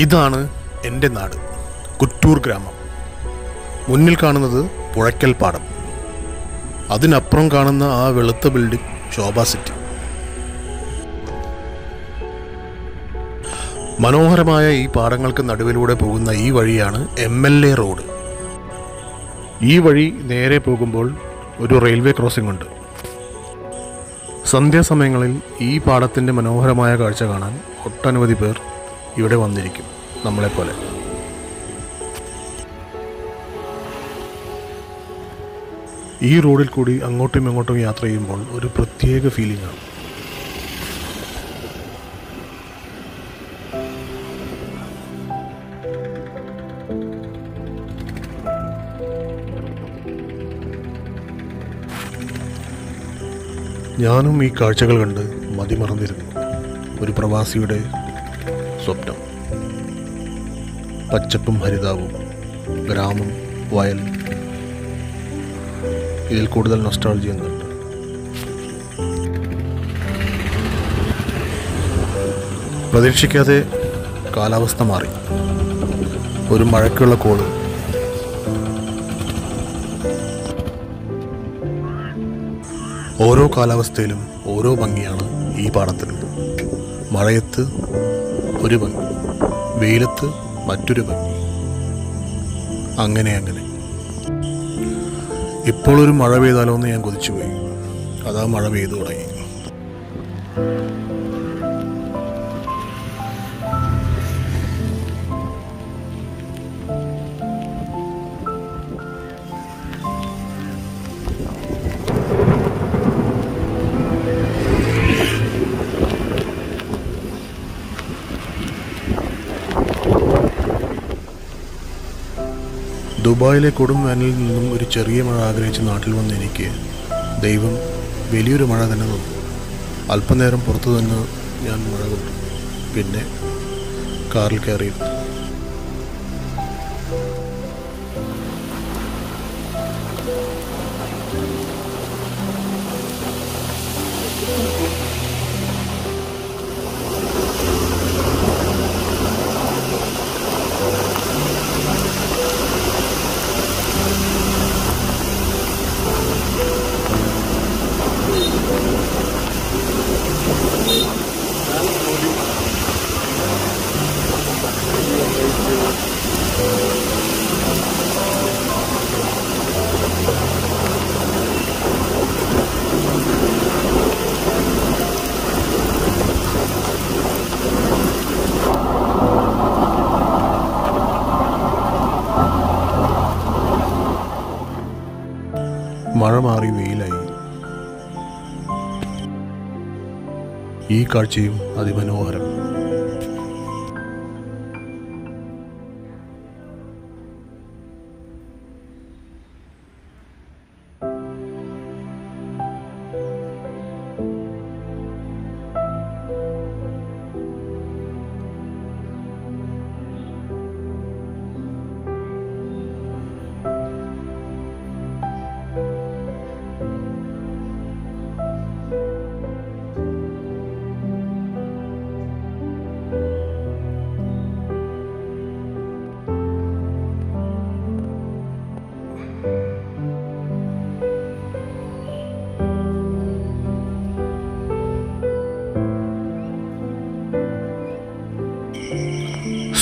ഇതാണ് എന്റെ നാട് കുറ്റൂർ ഗ്രാമം. മുന്നിൽ കാണുന്നത് പുഴയ്ക്കൽ പാടം. അതിനപ്പുറം കാണുന്ന ആ വെളുത്ത ബിൽഡിംഗ് ശോഭ സിറ്റി മനോഹരമായ ഈ പാടങ്ങൾക്ക് നടുവിലൂടെ പോകുന്ന ഈ വഴിയാണ് എം എൽ എ റോഡ് ഈ വഴി നേരെ പോകുമ്പോൾ ഒരു റെയിൽവേ ക്രോസിംഗ് ഉണ്ട്. സന്ധ്യാസമയങ്ങളിൽ ഈ പാടത്തിന്റെ മനോഹരമായ കാഴ്ച കാണാൻ ഒട്ടനവധി പേർ ഇവിടെ വന്നിരിക്കും നമ്മളെപ്പോലെ. ഈ റോഡിൽ കൂടി അങ്ങോട്ടും ഇങ്ങോട്ടും യാത്ര ചെയ്യുമ്പോൾ ഒരു പ്രത്യേക ഫീലിംഗ് ആണ്. ഞാനും ഈ കാഴ്ചകൾ കണ്ട് മതിമറന്നിരുന്നു. ഒരു പ്രവാസിയുടെ സ്വപ്നം. പച്ചപ്പും ഹരിതാവും ഗ്രാമം വയൽ. ഇതിൽ കൂടുതൽ നൊസ്റ്റാൾജി എന്നുണ്ട് പ്രതീക്ഷിക്കാതെ കാലാവസ്ഥ മാറി. ഒരു മഴയ്ക്കുള്ള കോൾ. ഓരോ കാലാവസ്ഥയിലും ഓരോ ഭംഗിയാണ് ഈ പാടത്തിന്. മഴയത്ത് ഒരു ഭംഗി വെയിലത്ത് മറ്റൊരുവൻ. അങ്ങനെ അങ്ങനെ. ഇപ്പോൾ ഒരു മഴ പെയ്താലോ എന്ന് ഞാൻ കൊതിച്ചുപോയി. അതാ മഴ പെയ്തു തുടങ്ങി. ദുബായിലെ കൊടും വേനലിൽ നിന്നും ഒരു ചെറിയ മഴ ആഗ്രഹിച്ച് നാട്ടിൽ വന്ന എനിക്ക് ദൈവം വലിയൊരു മഴ തന്നെ തന്നു. അല്പനേരം പുറത്തു നിന്ന് ഞാൻ മഴ കൊണ്ടു. പിന്നെ കാറിൽ കയറിയിരുന്നു മഴ മാറി വെയിലായി. ഈ കാഴ്ചയും അതിമനോഹരം.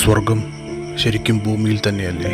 സ്വർഗം ശരിക്കും ഭൂമിയിൽ തന്നെയല്ലേ?